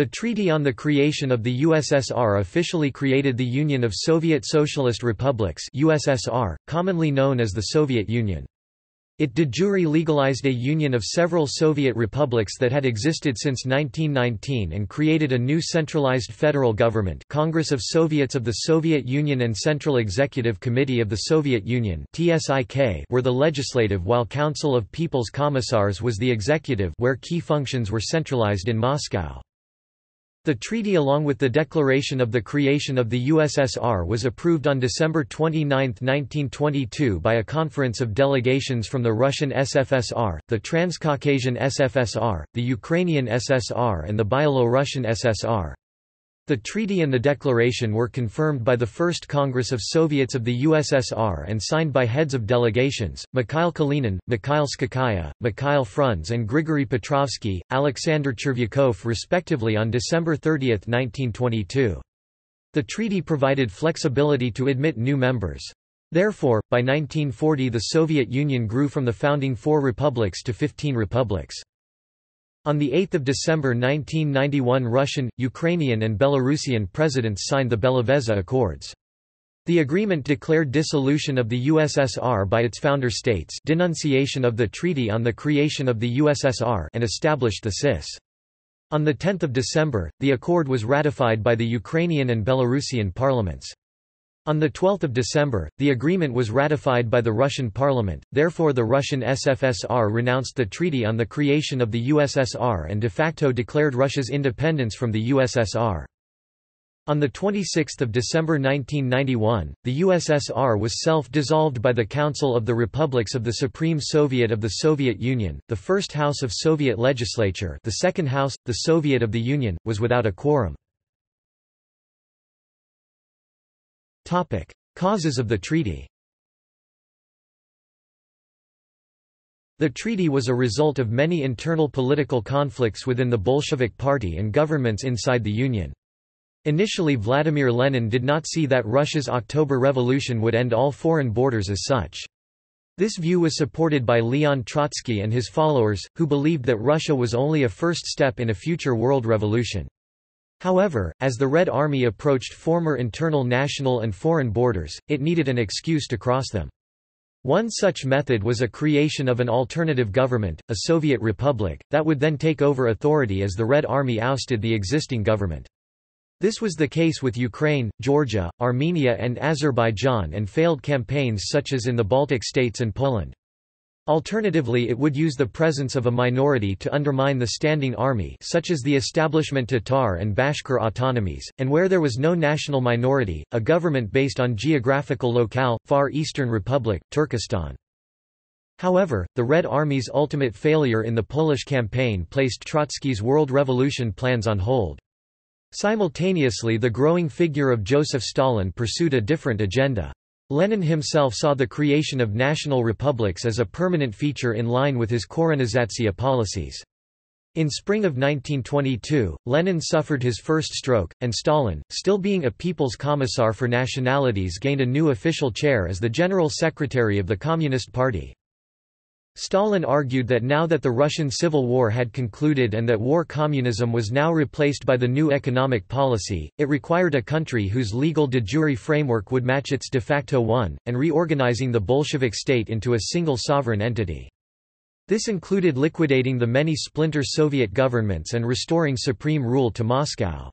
The Treaty on the Creation of the USSR officially created the Union of Soviet Socialist Republics USSR, commonly known as the Soviet Union. It de jure legalized a union of several Soviet republics that had existed since 1919 and created a new centralized federal government Congress of Soviets of the Soviet Union and Central Executive Committee of the Soviet Union were the legislative while Council of People's Commissars was the executive where key functions were centralized in Moscow. The treaty along with the declaration of the creation of the USSR was approved on December 29, 1922 by a conference of delegations from the Russian SFSR, the Transcaucasian SFSR, the Ukrainian SSR and the Byelorussian SSR. The treaty and the declaration were confirmed by the First Congress of Soviets of the USSR and signed by heads of delegations, Mikhail Kalinin, Mikhail Tskhakaya, Mikhail Frunze and Grigory Petrovsky, Alexander Chervyakov respectively on December 30, 1922. The treaty provided flexibility to admit new members. Therefore, by 1940 the Soviet Union grew from the founding four republics to 15 republics. On 8 December 1991 Russian, Ukrainian and Belarusian presidents signed the Belavezha Accords. The agreement declared dissolution of the USSR by its founder states denunciation of the Treaty on the Creation of the USSR and established the CIS. On 10 December, the accord was ratified by the Ukrainian and Belarusian parliaments. On 12 December, the agreement was ratified by the Russian parliament, therefore the Russian SFSR renounced the treaty on the creation of the USSR and de facto declared Russia's independence from the USSR. On 26 December 1991, the USSR was self-dissolved by the Council of the Republics of the Supreme Soviet of the Soviet Union, the first house of Soviet legislature the second house, the Soviet of the Union, was without a quorum. Causes of the treaty The treaty was a result of many internal political conflicts within the Bolshevik Party and governments inside the Union. Initially Vladimir Lenin did not see that Russia's October Revolution would end all foreign borders as such. This view was supported by Leon Trotsky and his followers, who believed that Russia was only a first step in a future world revolution. However, as the Red Army approached former internal national and foreign borders, it needed an excuse to cross them. One such method was a creation of an alternative government, a Soviet republic, that would then take over authority as the Red Army ousted the existing government. This was the case with Ukraine, Georgia, Armenia and Azerbaijan and failed campaigns such as in the Baltic states and Poland. Alternatively it would use the presence of a minority to undermine the standing army such as the establishment Tatar and Bashkir autonomies, and where there was no national minority, a government based on geographical locale, Far Eastern Republic, Turkestan. However, the Red Army's ultimate failure in the Polish campaign placed Trotsky's World Revolution plans on hold. Simultaneously the growing figure of Joseph Stalin pursued a different agenda. Lenin himself saw the creation of national republics as a permanent feature in line with his Korenizatsiya policies. In spring of 1922, Lenin suffered his first stroke, and Stalin, still being a People's Commissar for Nationalities gained a new official chair as the General Secretary of the Communist Party. Stalin argued that now that the Russian Civil War had concluded and that war communism was now replaced by the new economic policy, it required a country whose legal de jure framework would match its de facto one, and reorganizing the Bolshevik state into a single sovereign entity. This included liquidating the many splinter Soviet governments and restoring supreme rule to Moscow.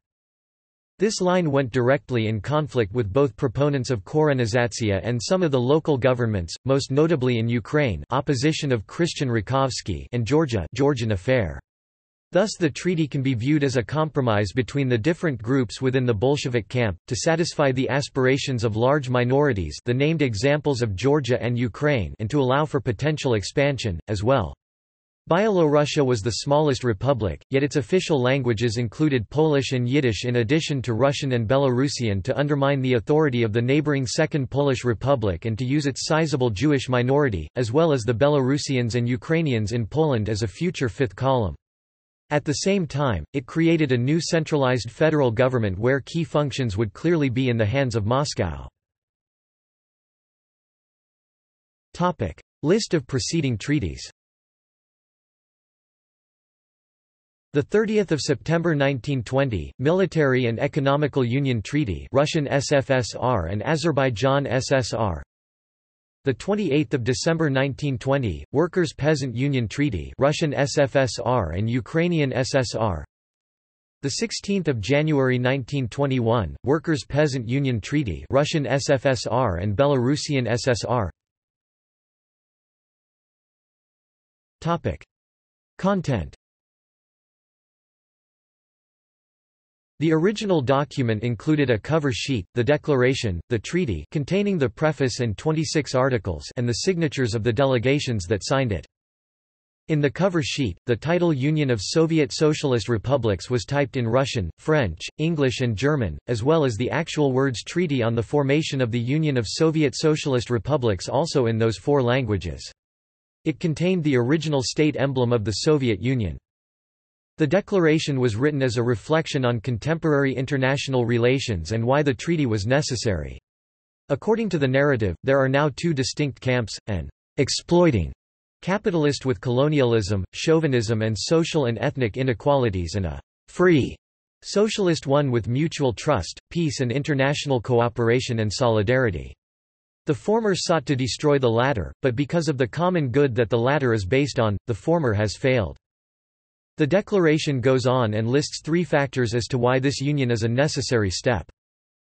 This line went directly in conflict with both proponents of Korenizatsiya and some of the local governments, most notably in Ukraine opposition of Christian Rakovsky and Georgia Georgian affair. Thus the treaty can be viewed as a compromise between the different groups within the Bolshevik camp, to satisfy the aspirations of large minorities the named examples of Georgia and Ukraine and to allow for potential expansion, as well. Byelorussia was the smallest republic, yet its official languages included Polish and Yiddish in addition to Russian and Belarusian to undermine the authority of the neighboring Second Polish Republic and to use its sizable Jewish minority, as well as the Belarusians and Ukrainians in Poland as a future fifth column. At the same time, it created a new centralized federal government where key functions would clearly be in the hands of Moscow. List of preceding treaties The 30th of September 1920, Military and Economical Union Treaty, Russian SFSR and Azerbaijan SSR. The 28th of December 1920, Workers' Peasant Union Treaty, Russian SFSR and Ukrainian SSR. The 16th of January 1921, Workers' Peasant Union Treaty, Russian SFSR and Belarusian SSR. Topic: Content The original document included a cover sheet, the declaration, the treaty containing the preface and 26 articles and the signatures of the delegations that signed it. In the cover sheet, the title Union of Soviet Socialist Republics was typed in Russian, French, English and German, as well as the actual words Treaty on the Formation of the Union of Soviet Socialist Republics also in those four languages. It contained the original state emblem of the Soviet Union. The declaration was written as a reflection on contemporary international relations and why the treaty was necessary. According to the narrative, there are now two distinct camps, an exploiting capitalist with colonialism, chauvinism and social and ethnic inequalities and a free socialist one with mutual trust, peace and international cooperation and solidarity. The former sought to destroy the latter, but because of the common good that the latter is based on, the former has failed. The declaration goes on and lists three factors as to why this union is a necessary step.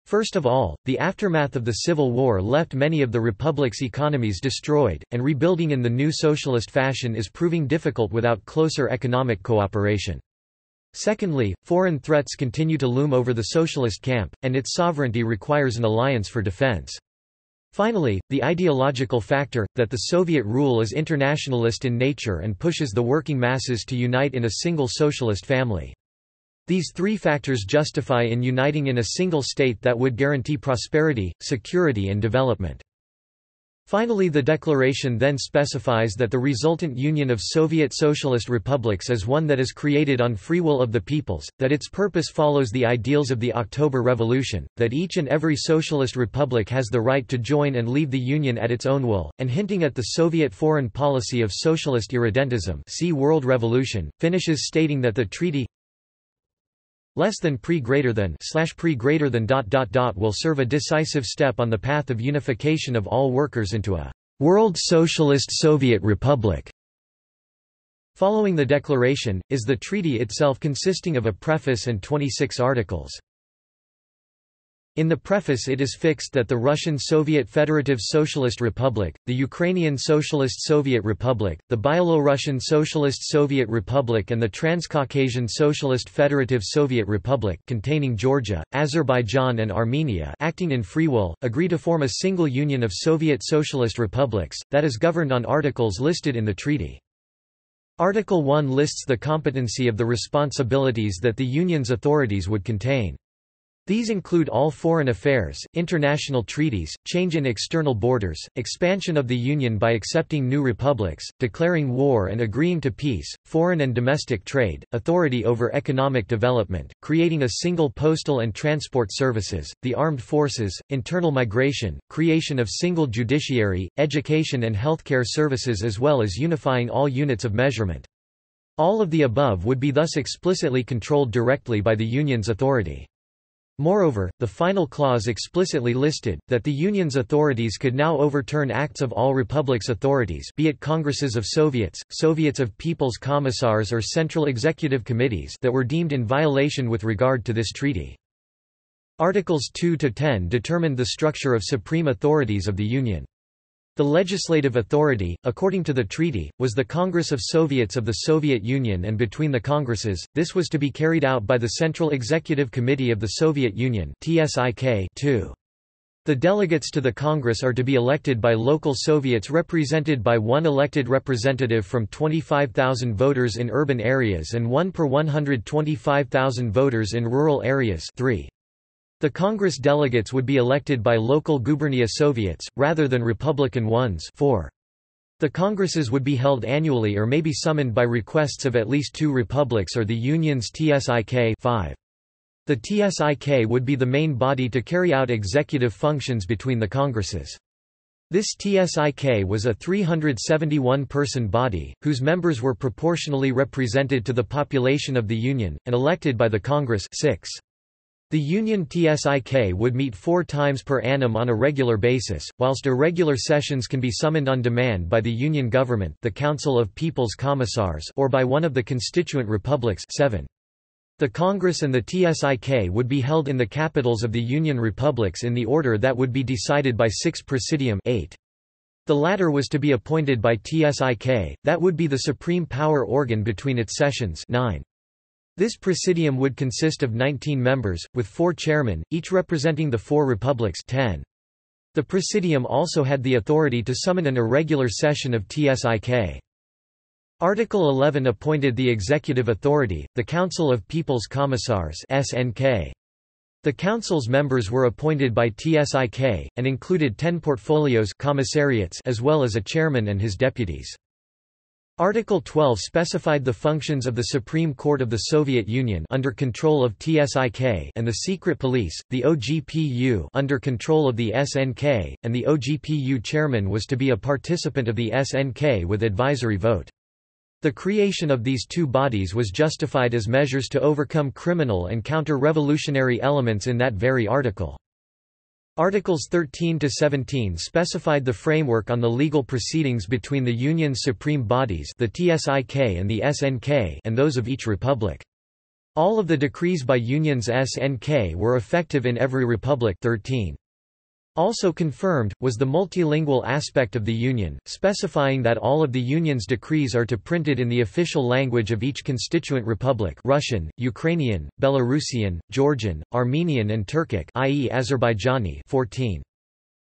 First of all, the aftermath of the Civil War left many of the Republic's economies destroyed, and rebuilding in the new socialist fashion is proving difficult without closer economic cooperation. Secondly, foreign threats continue to loom over the socialist camp, and its sovereignty requires an alliance for defense. Finally, the ideological factor, that the Soviet rule is internationalist in nature and pushes the working masses to unite in a single socialist family. These three factors justify in uniting in a single state that would guarantee prosperity, security and development. Finally the declaration then specifies that the resultant union of Soviet Socialist republics is one that is created on free will of the peoples, that its purpose follows the ideals of the October Revolution, that each and every socialist republic has the right to join and leave the union at its own will, and hinting at the Soviet foreign policy of socialist irredentism see World Revolution, finishes stating that the treaty less than pre greater than slash pre greater than dot dot dot will serve a decisive step on the path of unification of all workers into a world socialist Soviet republic. Following the declaration, is the treaty itself consisting of a preface and 26 articles. In the preface it is fixed that the Russian Soviet Federative Socialist Republic, the Ukrainian Socialist Soviet Republic, the Byelorussian Socialist Soviet Republic and the Transcaucasian Socialist Federative Soviet Republic containing Georgia, Azerbaijan and Armenia acting in free will, agree to form a single union of Soviet Socialist Republics, that is governed on articles listed in the treaty. Article 1 lists the competency of the responsibilities that the Union's authorities would contain. These include all foreign affairs, international treaties, change in external borders, expansion of the Union by accepting new republics, declaring war and agreeing to peace, foreign and domestic trade, authority over economic development, creating a single postal and transport services, the armed forces, internal migration, creation of single judiciary, education and healthcare services as well as unifying all units of measurement. All of the above would be thus explicitly controlled directly by the Union's authority. Moreover, the final clause explicitly listed, that the Union's authorities could now overturn acts of all republics' authorities be it Congresses of Soviets, Soviets of People's Commissars or Central Executive Committees that were deemed in violation with regard to this treaty. Articles 2 to 10 determined the structure of supreme authorities of the Union. The legislative authority, according to the treaty, was the Congress of Soviets of the Soviet Union and between the Congresses, this was to be carried out by the Central Executive Committee of the Soviet Union -2. The delegates to the Congress are to be elected by local Soviets represented by one elected representative from 25,000 voters in urban areas and one per 125,000 voters in rural areas 3. The Congress delegates would be elected by local gubernia Soviets, rather than Republican ones 4. The Congresses would be held annually or may be summoned by requests of at least two republics or the Union's TSIK 5. The TSIK would be the main body to carry out executive functions between the Congresses. This TSIK was a 371-person body, whose members were proportionally represented to the population of the Union, and elected by the Congress 6. The Union TSIK would meet four times per annum on a regular basis, whilst irregular sessions can be summoned on demand by the Union government the Council of People's Commissars or by one of the constituent republics 7. The Congress and the TSIK would be held in the capitals of the Union republics in the order that would be decided by 6 Presidium 8. The latter was to be appointed by TSIK, that would be the supreme power organ between its sessions 9. This presidium would consist of 19 members, with four chairmen, each representing the four republics 10. The presidium also had the authority to summon an irregular session of TSIK. Article 11 appointed the executive authority, the Council of People's Commissars SNK. The council's members were appointed by TSIK, and included ten portfolios commissariats as well as a chairman and his deputies. Article 12 specified the functions of the Supreme Court of the Soviet Union under control of TSIK and the Secret Police, the OGPU under control of the SNK, and the OGPU chairman was to be a participant of the SNK with advisory vote. The creation of these two bodies was justified as measures to overcome criminal and counter-revolutionary elements in that very article. Articles 13 to 17 specified the framework on the legal proceedings between the Union's supreme bodies, the TSIK and the SNK, and those of each republic. All of the decrees by Union's SNK were effective in every republic 13. Also confirmed, was the multilingual aspect of the Union, specifying that all of the Union's decrees are to printed in the official language of each constituent republic Russian, Ukrainian, Belarusian, Georgian, Armenian and Turkic i.e. Azerbaijani 14.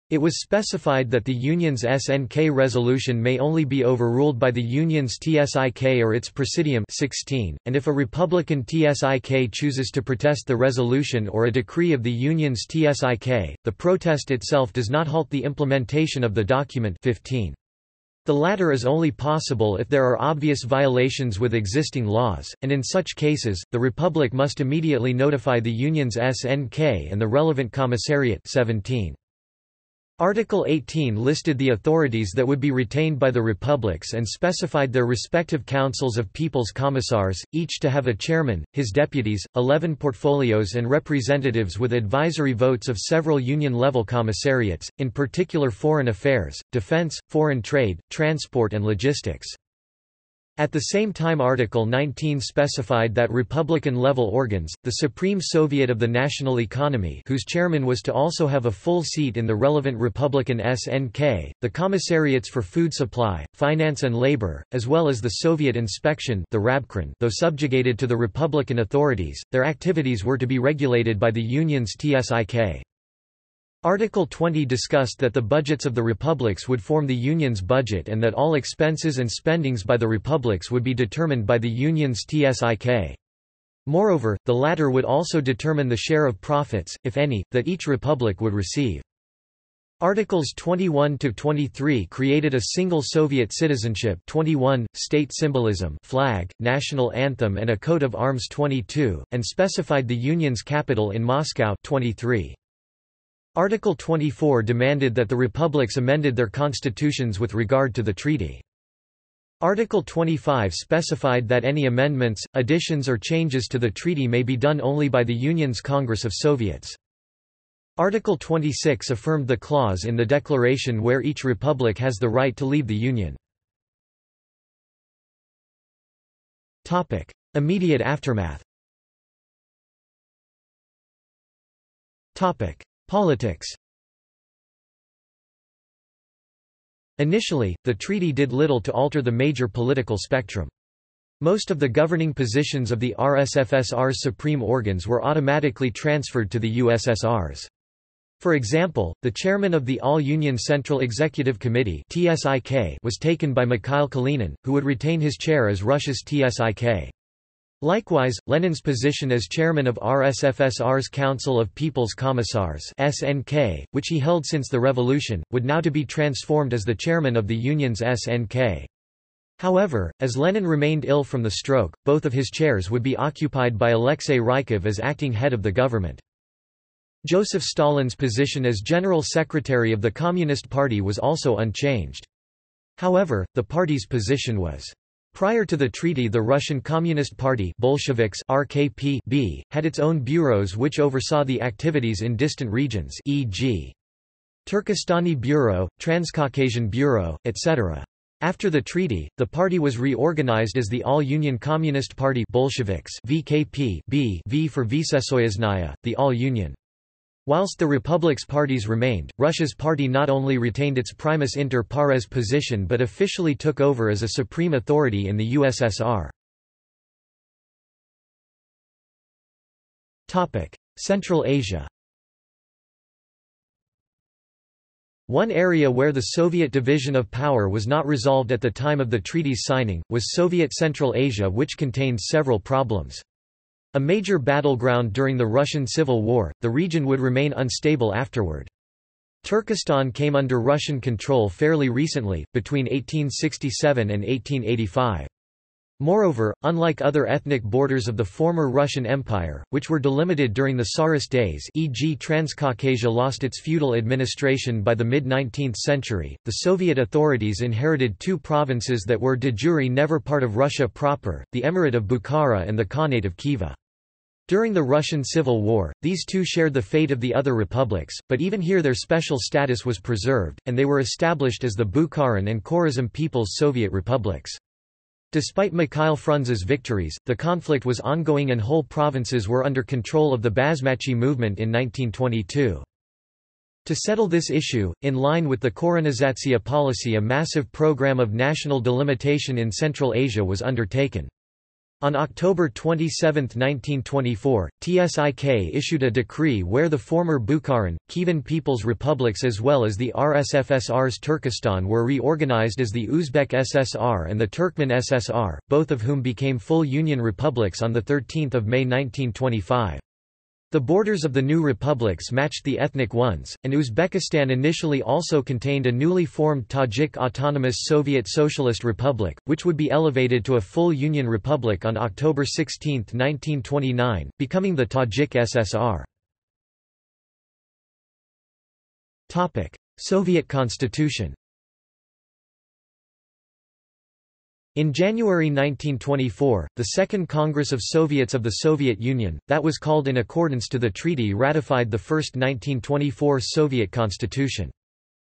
It was specified that the Union's SNK resolution may only be overruled by the Union's TSIK or its Presidium 16, and if a Republican TSIK chooses to protest the resolution or a decree of the Union's TSIK, the protest itself does not halt the implementation of the document 15. The latter is only possible if there are obvious violations with existing laws, and in such cases, the Republic must immediately notify the Union's SNK and the relevant commissariat 17. Article 18 listed the authorities that would be retained by the republics and specified their respective councils of people's commissars, each to have a chairman, his deputies, 11 portfolios and representatives with advisory votes of several union-level commissariats, in particular foreign affairs, defense, foreign trade, transport and logistics. At the same time Article 19 specified that Republican-level organs, the Supreme Soviet of the National Economy whose chairman was to also have a full seat in the relevant Republican SNK, the Commissariats for Food Supply, Finance and Labor, as well as the Soviet Inspection the Rabkrin though subjugated to the Republican authorities, their activities were to be regulated by the Union's TSIK. Article 20 discussed that the budgets of the republics would form the Union's budget and that all expenses and spendings by the republics would be determined by the Union's TSIK. Moreover, the latter would also determine the share of profits, if any, that each republic would receive. Articles 21–23 created a single Soviet citizenship 21, state symbolism flag, national anthem and a coat of arms 22, and specified the Union's capital in Moscow 23. Article 24 demanded that the republics amended their constitutions with regard to the treaty. Article 25 specified that any amendments, additions or changes to the treaty may be done only by the Union's Congress of Soviets. Article 26 affirmed the clause in the declaration where each republic has the right to leave the Union. Immediate aftermath Politics Initially, the treaty did little to alter the major political spectrum. Most of the governing positions of the RSFSR's supreme organs were automatically transferred to the USSR's. For example, the chairman of the All-Union Central Executive Committee was taken by Mikhail Kalinin, who would retain his chair as Russia's TSIK. Likewise, Lenin's position as chairman of RSFSR's Council of People's Commissars SNK, which he held since the revolution, would now to be transformed as the chairman of the Union's SNK. However, as Lenin remained ill from the stroke, both of his chairs would be occupied by Alexei Rykov as acting head of the government. Joseph Stalin's position as General Secretary of the Communist Party was also unchanged. However, the party's position was Prior to the treaty the Russian Communist Party Bolsheviks RKP had its own bureaus which oversaw the activities in distant regions e.g. Turkestani Bureau, Transcaucasian Bureau, etc. After the treaty, the party was reorganized as the All-Union Communist Party Bolsheviks VKP B v for Vsesoyuznaya, the All-Union. Whilst the republics' parties remained, Russia's party not only retained its primus inter pares position but officially took over as a supreme authority in the USSR. Central Asia One area where the Soviet division of power was not resolved at the time of the treaty's signing, was Soviet Central Asia which contained several problems. A major battleground during the Russian Civil War, the region would remain unstable afterward. Turkestan came under Russian control fairly recently, between 1867 and 1885. Moreover, unlike other ethnic borders of the former Russian Empire, which were delimited during the Tsarist days e.g. Transcaucasia lost its feudal administration by the mid-19th century, the Soviet authorities inherited two provinces that were de jure never part of Russia proper, the Emirate of Bukhara and the Khanate of Khiva. During the Russian Civil War, these two shared the fate of the other republics, but even here their special status was preserved, and they were established as the Bukharan and Khorazm People's Soviet Republics. Despite Mikhail Frunze's victories, the conflict was ongoing and whole provinces were under control of the Basmachi movement in 1922. To settle this issue, in line with the Korenizatsiya policy a massive program of national delimitation in Central Asia was undertaken. On October 27, 1924, TSIK issued a decree where the former Bukharan, Khivan People's Republics as well as the RSFSR's Turkestan were reorganized as the Uzbek SSR and the Turkmen SSR, both of whom became full Union republics on 13 May 1925. The borders of the new republics matched the ethnic ones, and Uzbekistan initially also contained a newly formed Tajik Autonomous Soviet Socialist Republic, which would be elevated to a full Union republic on October 16, 1929, becoming the Tajik SSR. Soviet constitution In January 1924, the Second Congress of Soviets of the Soviet Union, that was called in accordance to the treaty ratified the first 1924 Soviet constitution.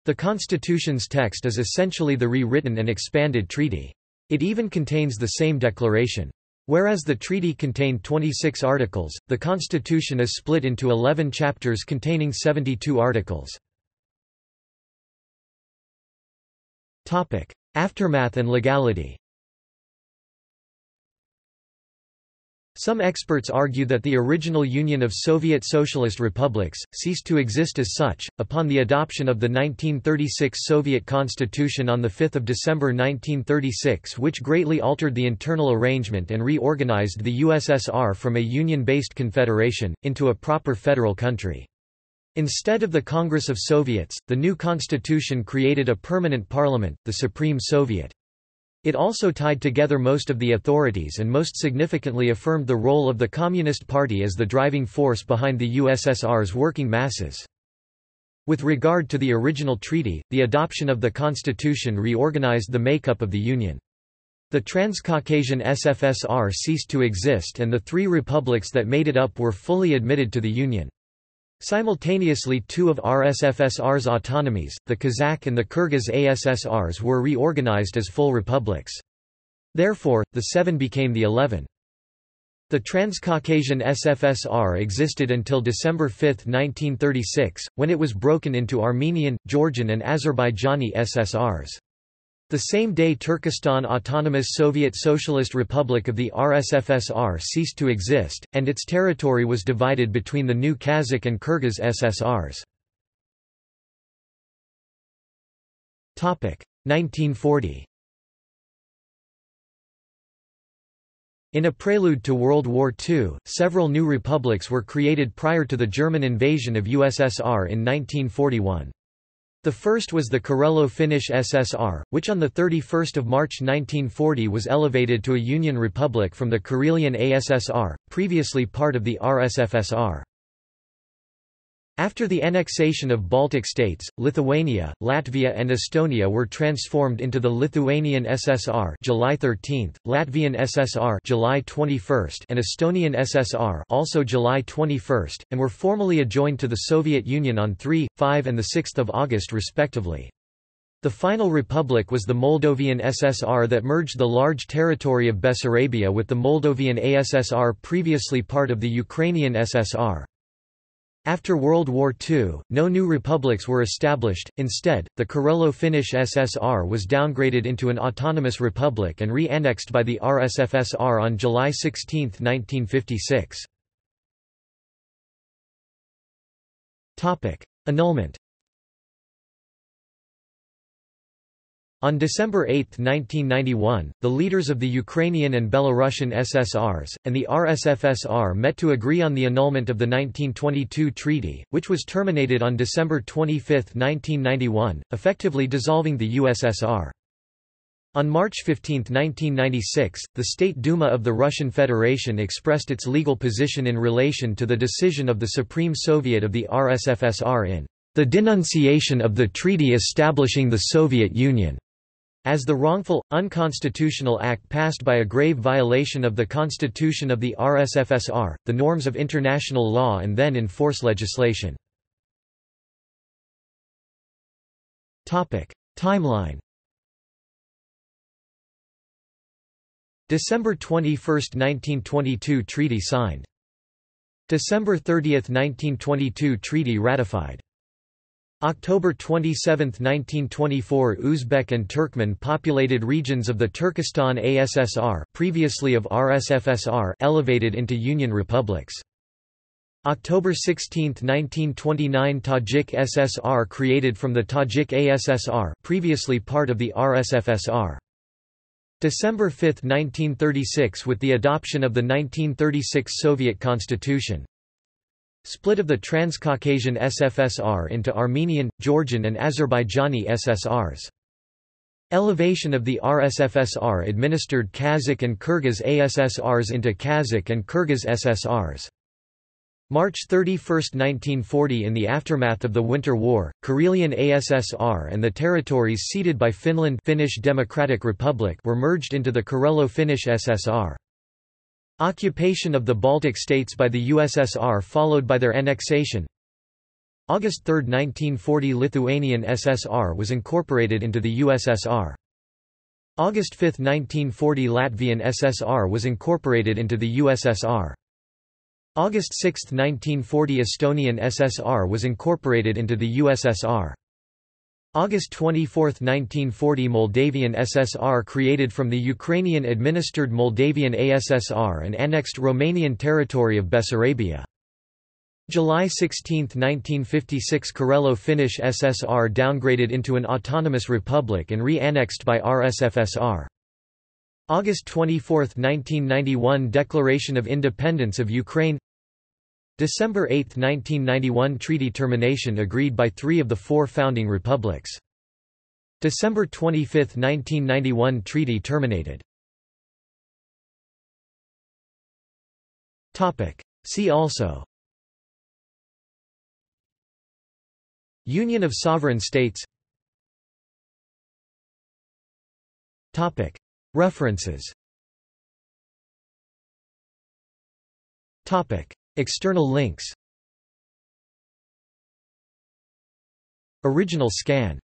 The constitution's text is essentially the rewritten and expanded treaty. It even contains the same declaration. Whereas the treaty contained 26 articles, the constitution is split into 11 chapters containing 72 articles. Aftermath and legality Some experts argue that the original Union of Soviet Socialist Republics, ceased to exist as such, upon the adoption of the 1936 Soviet Constitution on 5 December 1936 which greatly altered the internal arrangement and reorganized the USSR from a union-based confederation, into a proper federal country. Instead of the Congress of Soviets, the new constitution created a permanent parliament, the Supreme Soviet. It also tied together most of the authorities and most significantly affirmed the role of the Communist Party as the driving force behind the USSR's working masses. With regard to the original treaty, the adoption of the constitution reorganized the makeup of the Union. The Transcaucasian SFSR ceased to exist and the three republics that made it up were fully admitted to the Union. Simultaneously two of RSFSR's autonomies, the Kazakh and the Kyrgyz ASSRs were reorganized as full republics. Therefore, the seven became the eleven. The Transcaucasian SFSR existed until December 5, 1936, when it was broken into Armenian, Georgian and Azerbaijani SSRs. The same day Turkestan Autonomous Soviet Socialist Republic of the RSFSR ceased to exist, and its territory was divided between the new Kazakh and Kyrgyz SSRs. 1940 In a prelude to World War II, several new republics were created prior to the German invasion of USSR in 1941. The first was the Karelo-Finnish SSR, which on 31 March 1940 was elevated to a Union Republic from the Karelian ASSR, previously part of the RSFSR. After the annexation of Baltic states, Lithuania, Latvia and Estonia were transformed into the Lithuanian SSR July 13, Latvian SSR July 21, and Estonian SSR also July 21, and were formally adjoined to the Soviet Union on 3, 5 and 6 August respectively. The final republic was the Moldovan SSR that merged the large territory of Bessarabia with the Moldovan ASSR previously part of the Ukrainian SSR. After World War II, no new republics were established, instead, the Karelo-Finnish SSR was downgraded into an autonomous republic and re-annexed by the RSFSR on July 16, 1956. Annulment On December 8, 1991, the leaders of the Ukrainian and Belarusian SSRs, and the RSFSR met to agree on the annulment of the 1922 treaty, which was terminated on December 25, 1991, effectively dissolving the USSR. On March 15, 1996, the State Duma of the Russian Federation expressed its legal position in relation to the decision of the Supreme Soviet of the RSFSR in the denunciation of the treaty establishing the Soviet Union as the wrongful, unconstitutional act passed by a grave violation of the constitution of the RSFSR, the norms of international law and then in force legislation. Timeline December 21, 1922 Treaty signed. December 30, 1922 Treaty ratified. October 27, 1924 Uzbek and Turkmen populated regions of the Turkestan ASSR previously of RSFSR elevated into Union republics. October 16, 1929 Tajik SSR created from the Tajik ASSR previously part of the RSFSR. December 5, 1936 with the adoption of the 1936 Soviet Constitution. Split of the Transcaucasian SFSR into Armenian, Georgian and Azerbaijani SSRs. Elevation of the RSFSR-administered Kazakh and Kyrgyz ASSRs into Kazakh and Kyrgyz SSRs. March 31, 1940 In the aftermath of the Winter War, Karelian ASSR and the territories ceded by Finland Finnish Democratic Republic were merged into the Karelo-Finnish SSR. Occupation of the Baltic states by the USSR followed by their annexation August 3, 1940 Lithuanian SSR was incorporated into the USSR. August 5, 1940 Latvian SSR was incorporated into the USSR. August 6, 1940 Estonian SSR was incorporated into the USSR. August 24, 1940 Moldavian SSR created from the Ukrainian-administered Moldavian ASSR and annexed Romanian territory of Bessarabia. July 16, 1956 Karelo-Finnish SSR downgraded into an autonomous republic and re-annexed by RSFSR. August 24, 1991 Declaration of Independence of Ukraine December 8, 1991 Treaty termination agreed by three of the four founding republics. December 25, 1991 Treaty terminated. See also. Union of Sovereign States. References External links. Original scan